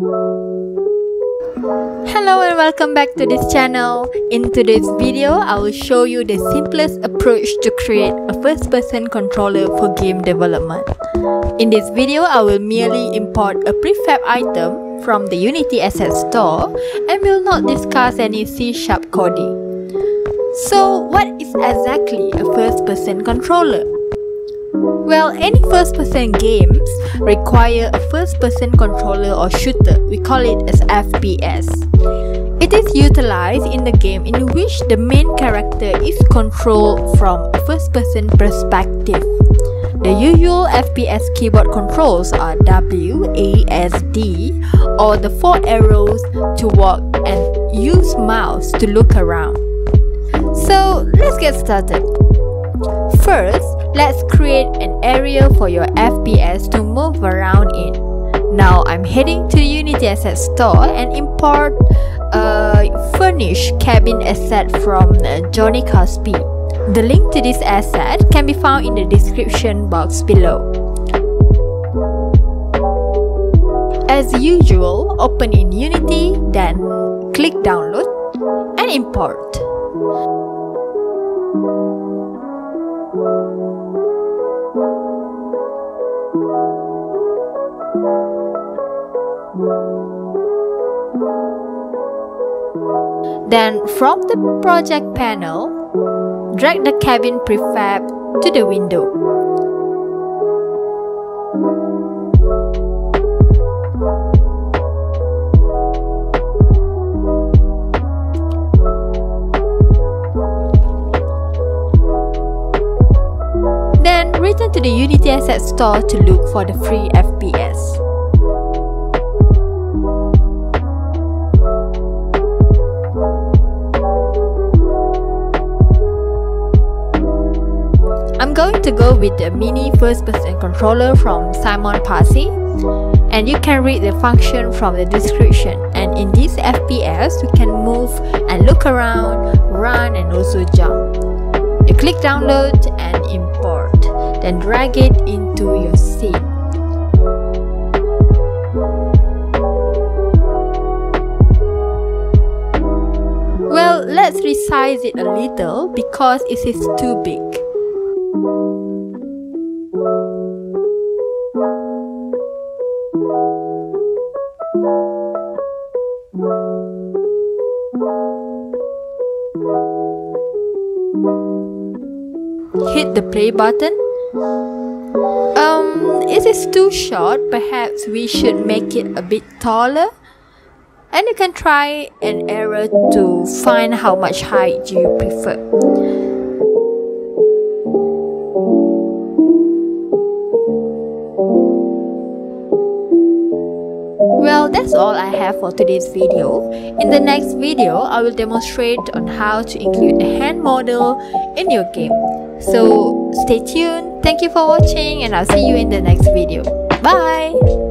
Hello and welcome back to this channel. In today's video, I will show you the simplest approach to create a first-person controller for game development. In this video, I will merely import a prefab item from the Unity Asset Store and will not discuss any C-sharp coding. So, what is exactly a first-person controller? Well, any first-person games require a first-person controller or shooter. We call it as FPS. It is utilized in the game in which the main character is controlled from a first-person perspective. The usual FPS keyboard controls are W, A, S, D, or the four arrows to walk and use mouse to look around. So let's get started. First, let's create an area for your FPS to move around in. Now I'm heading to the Unity Asset Store and import a furnished cabin asset from uh, Johnny Caspi. The link to this asset can be found in the description box below. As usual, open in Unity, then click download and import. Then from the project panel, drag the cabin prefab to the window. Then return to the Unity Asset Store to look for the free FPS. Going to go with the mini first person controller from Simon Pasi and you can read the function from the description and in this FPS you can move and look around, run and also jump. You click download and import then drag it into your scene. Well, let's resize it a little because it is too big. Hit the play button. Um, it is too short. Perhaps we should make it a bit taller. And you can try an error to find how much height you prefer. Well, that's all I have for today's video. In the next video, I will demonstrate on how to include a hand model in your game. So stay tuned. Thank you for watching and I'll see you in the next video. Bye!